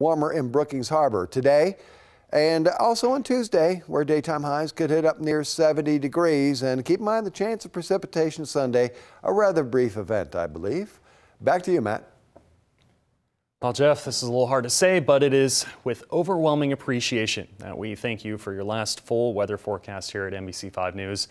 Warmer in Brookings Harbor today and also on Tuesday, where daytime highs could hit up near 70 degrees. And keep in mind the chance of precipitation Sunday, a rather brief event, I believe. Back to you, Matt. Well, Jeff, this is a little hard to say, but it is with overwhelming appreciation that we thank you for your last full weather forecast here at NBC5 News.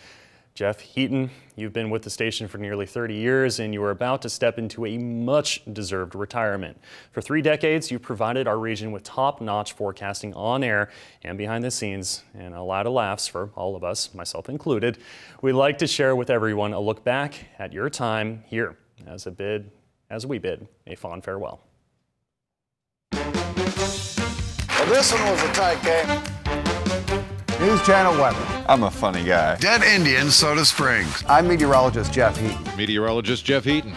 Jeff Heaton, you've been with the station for nearly 30 years and you are about to step into a much deserved retirement. For three decades, you've provided our region with top notch forecasting on air and behind the scenes, and a lot of laughs for all of us, myself included. We'd like to share with everyone a look back at your time here as a bid, as we bid a fond farewell. Well, this one was a tight game. News Channel weather. I'm a funny guy. Dead Indian, Soda Springs. I'm meteorologist Jeff Heaton. Meteorologist Jeff Heaton.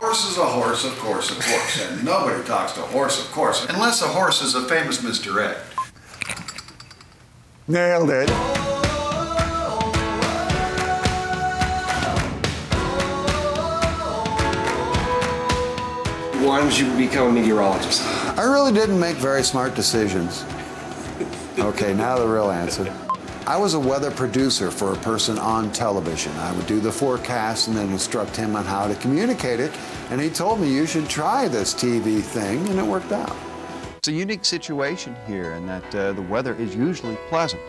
Horse is a horse, of course, of course. And nobody talks to a horse, of course, unless a horse is a famous Mr. Ed. Nailed it. Why did you become a meteorologist? I really didn't make very smart decisions. Okay, now the real answer. I was a weather producer for a person on television. I would do the forecast and then instruct him on how to communicate it. And he told me, you should try this TV thing, and it worked out. It's a unique situation here in that uh, the weather is usually pleasant,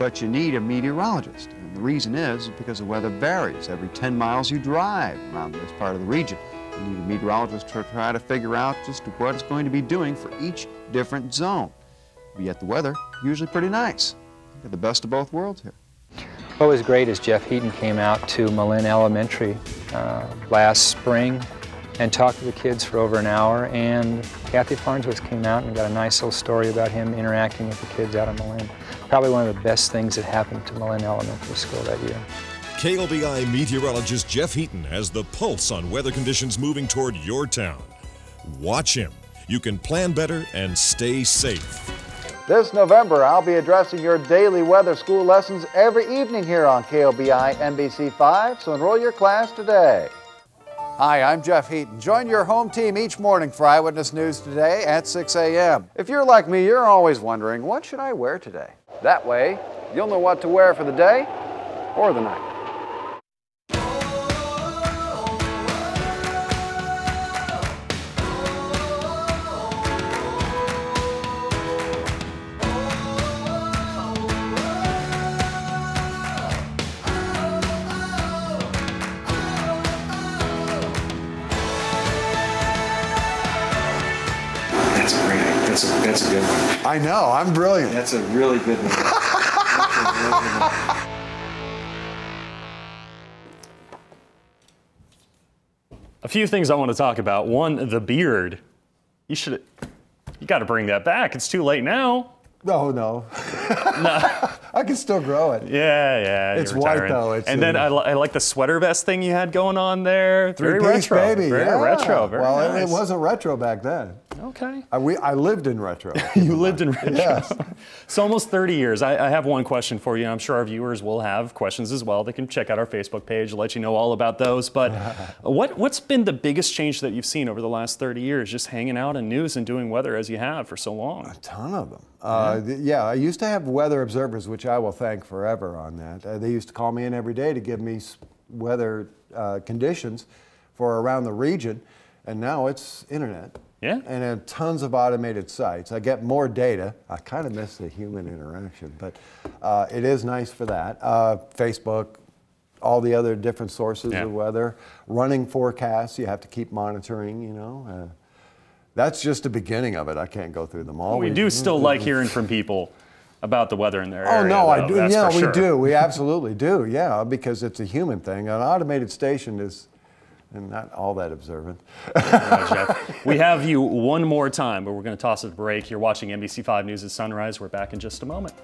but you need a meteorologist. And the reason is because the weather varies every 10 miles you drive around this part of the region. You need a meteorologist to try to figure out just what it's going to be doing for each different zone. But yet the weather usually pretty nice. Got the best of both worlds here. What was great is Jeff Heaton came out to Malin Elementary uh, last spring and talked to the kids for over an hour and Kathy Farnsworth came out and got a nice little story about him interacting with the kids out of Malin. Probably one of the best things that happened to Malin Elementary School that year. KOBI meteorologist Jeff Heaton has the pulse on weather conditions moving toward your town. Watch him. You can plan better and stay safe. This November, I'll be addressing your daily weather school lessons every evening here on KOBI NBC5, so enroll your class today. Hi, I'm Jeff Heaton. Join your home team each morning for Eyewitness News Today at 6 a.m. If you're like me, you're always wondering, what should I wear today? That way, you'll know what to wear for the day or the night. That's a that's a good one. I know, I'm brilliant. That's a really good one. A really good one. A few things I want to talk about. One, the beard. You should, you got to bring that back. It's too late now. Oh, no. No. I can still grow it. Yeah, yeah. It's white, though. It's and then I, li- I like the sweater vest thing you had going on there. Very Three-piece retro. baby. Very yeah. retro. Very well, it- nice. it wasn't retro back then. Okay. I, we, I lived in retro. You lived in retro. Yes. So almost 30 years. I, I have one question for you. I'm sure our viewers will have questions as well. They can check out our Facebook page, let you know all about those. But what, what's been the biggest change that you've seen over the last 30 years, just hanging out in news and doing weather as you have for so long? A ton of them. Uh, th- yeah, I used to have weather observers, which I will thank forever on that. Uh, they used to call me in every day to give me weather uh, conditions for around the region, and now it's internet. Yeah. And uh, tons of automated sites. I get more data. I kind of miss the human interaction, but uh, it is nice for that. Uh, Facebook, all the other different sources Yeah. of weather, running forecasts. You have to keep monitoring. You know. Uh, that's just the beginning of it. I can't go through them all. We do still like hearing from people about the weather in their Oh area. Oh no, I do. Yeah, we sure. do. We absolutely do. Yeah, because it's a human thing. An automated station is and not all that observant. Jeff. We have you one more time, but we're going to toss it a break. You're watching NBC5 News at Sunrise. We're back in just a moment.